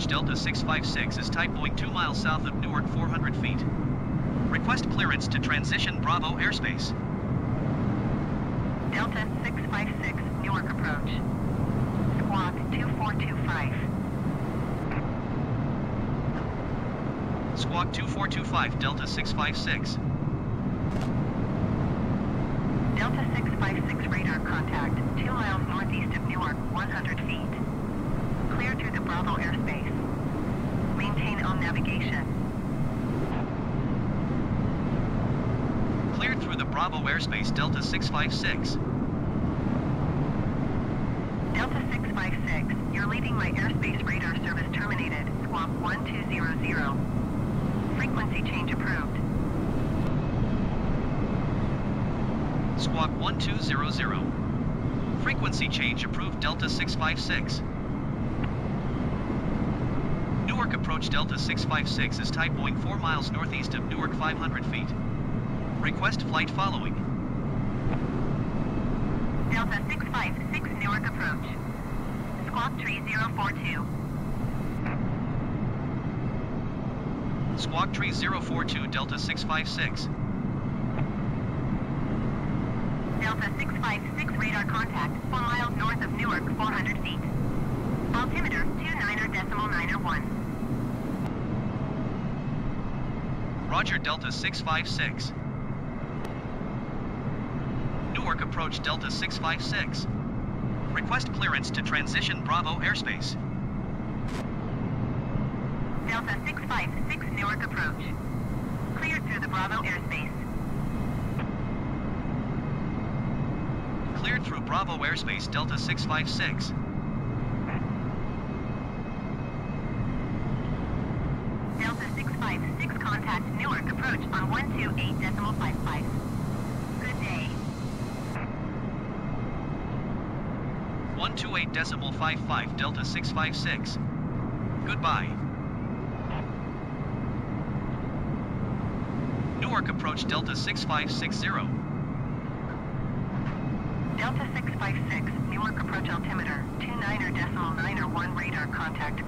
approach Delta 656 is type Boeing 2 miles south of Newark 400 feet. Request clearance to transition Bravo airspace. Delta 656, Newark approach. Squawk 2425. Squawk 2425 Delta 656. Delta 656 radar contact, 2 miles northeast of Newark, 100 feet. Clear through the Bravo airspace. Maintain on navigation. Cleared through the Bravo airspace Delta 656. Delta 656, you're leaving my airspace radar service terminated. Squawk 1200. Frequency change approved. Squawk 1200. Frequency change approved Delta 656. Newark approach Delta 656 is type Boeing 4 miles northeast of Newark 500 feet. Request flight following. Delta 656 Newark approach. Squawk 3042. Squawk 3042 Delta 656. Delta 656 radar contact 4 miles north of Newark 400 feet. Altimeter 29 or decimal 901. Roger Delta 656. Newark approach Delta 656. Request clearance to transition Bravo airspace. Delta 656 Newark approach. Cleared through the Bravo airspace. Cleared through Bravo airspace Delta 656. Delta 656 Newark approach on 128.55. Good day. 128.55 Delta 656. Goodbye. Newark approach Delta 6560. Delta 656 Newark approach altimeter 29er decimal niner 1 radar contact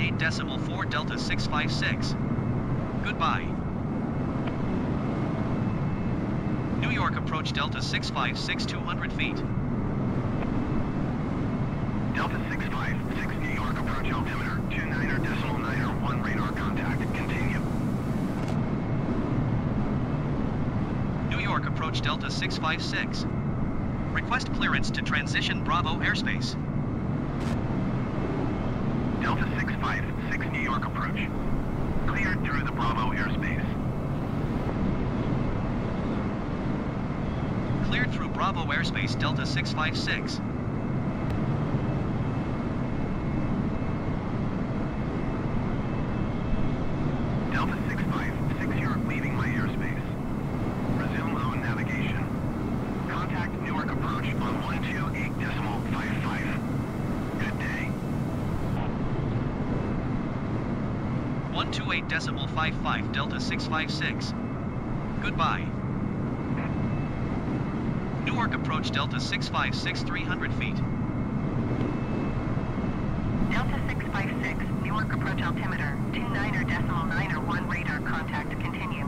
to continue. 18.4 Delta 656. Goodbye. New York approach Delta 656 200 feet. Delta 656, New York approach altimeter, 29er decimal 9er 1 radar contact. Continue. New York approach Delta 656. Request clearance to transition Bravo airspace. Delta 656, New York approach. Cleared through the Bravo airspace. Cleared through Bravo airspace Delta 656. Delta 656, you're leaving my airspace. Resume on navigation. Contact Newark approach on 128 decimal 55. Good day. 128 decimal 55 Delta 656. Goodbye. Newark approach Delta 656 300 feet. Delta 656, Newark approach altimeter, 29er decimal 9er 1 radar contact. Continue.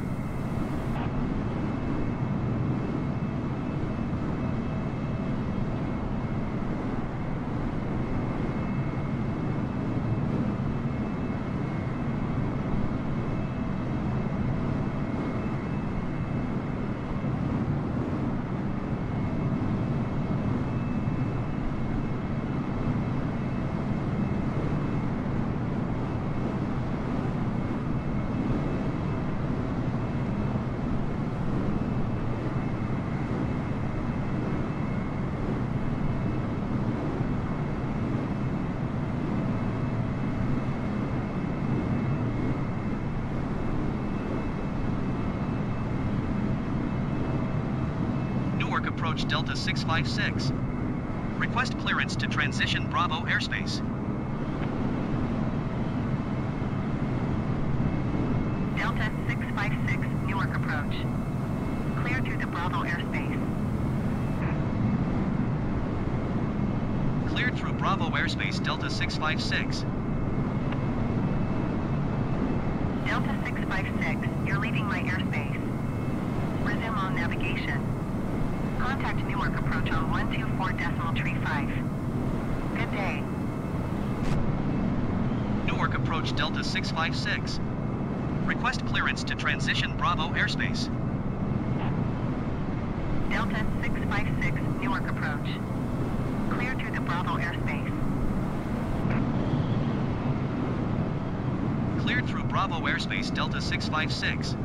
Newark approach Delta 656. Request clearance to transition Bravo airspace. Delta 656, Newark approach. Clear through the Bravo airspace. Cleared through Bravo airspace Delta 656. Delta 656, you're leaving my airspace. Resume on navigation. Contact Newark approach on 124 decimal tree 5. Good day. Newark approach Delta 656. Request clearance to transition Bravo airspace. Delta 656, Newark approach. Clear through the Bravo airspace. Cleared through Bravo airspace Delta 656.